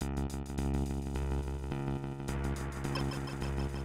Thank you.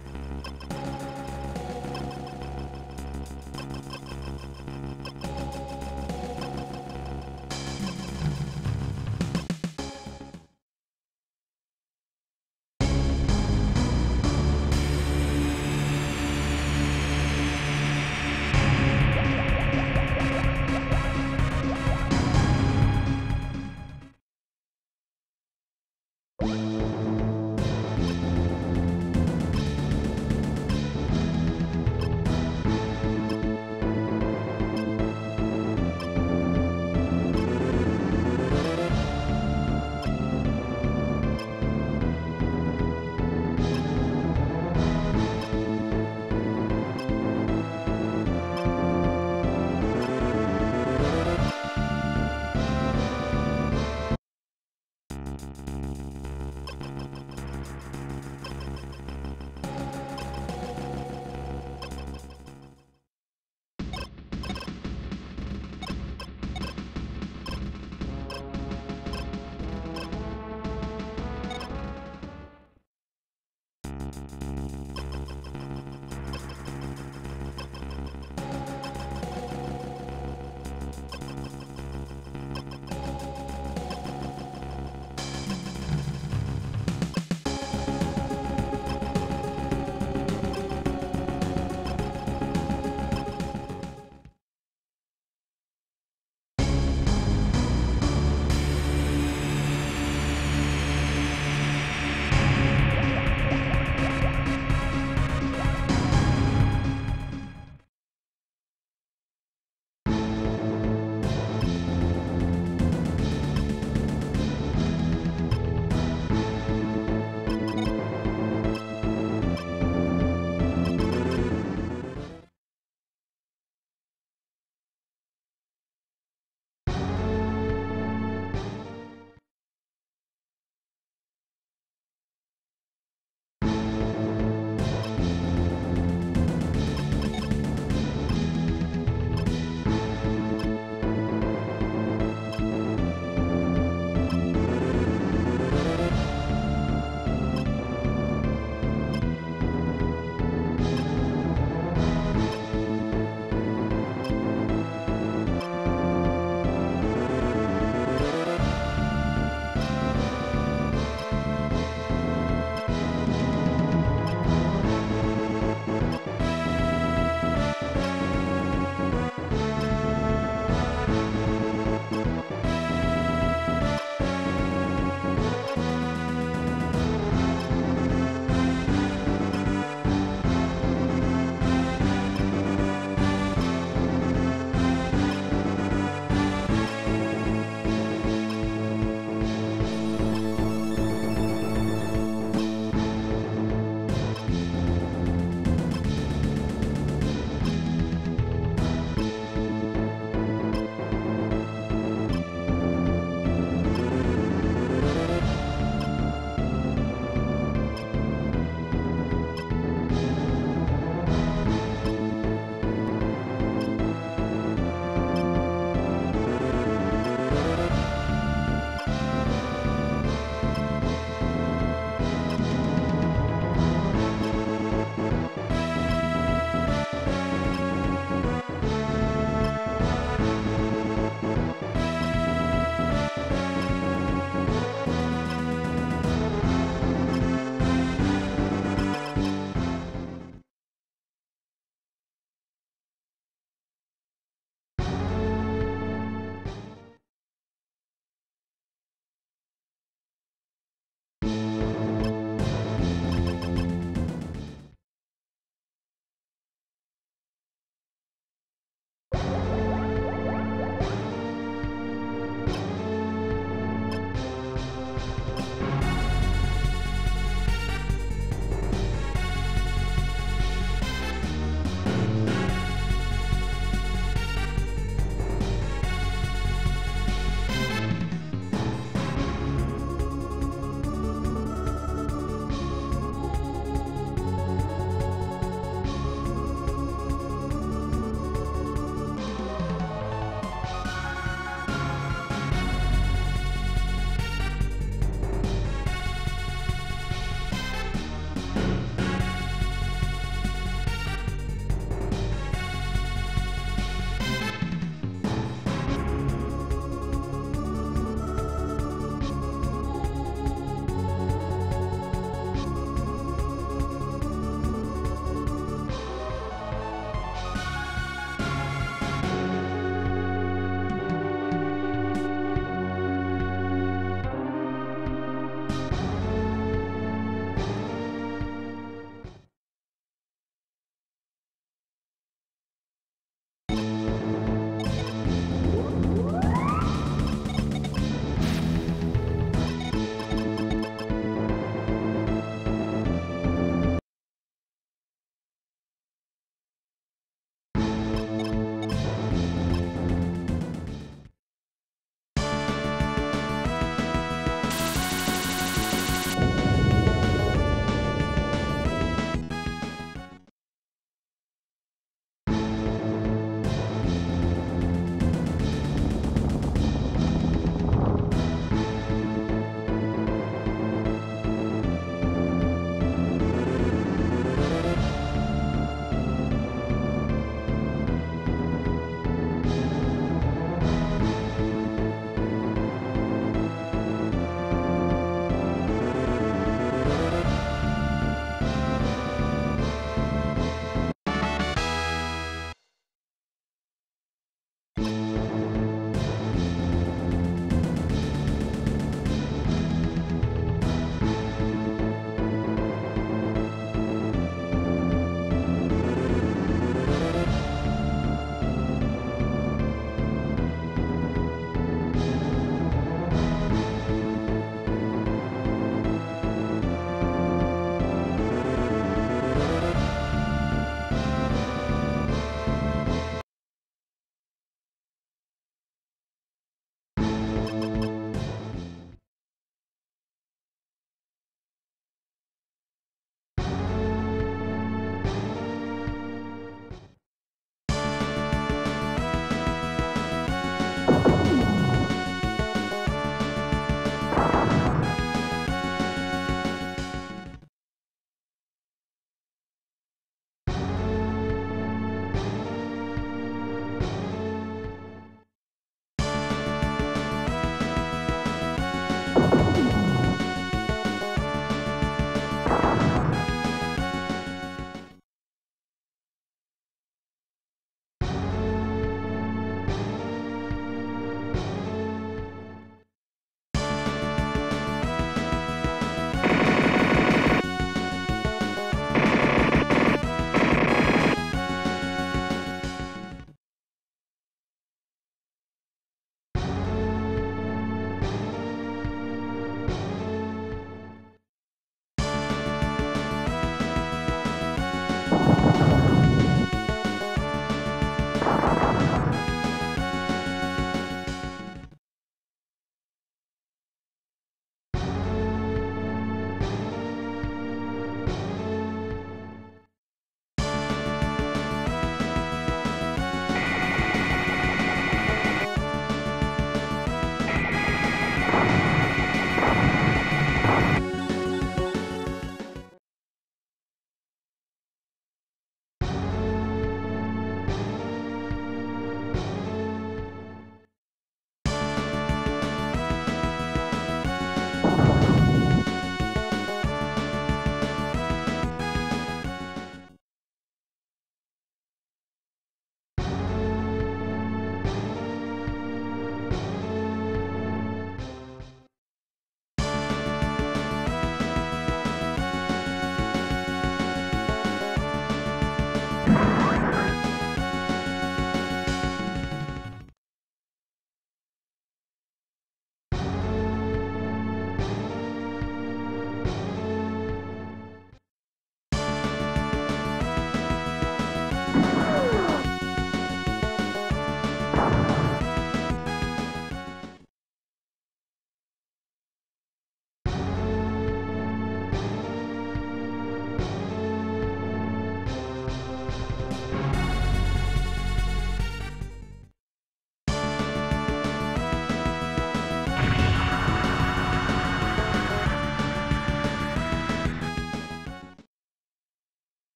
Bye.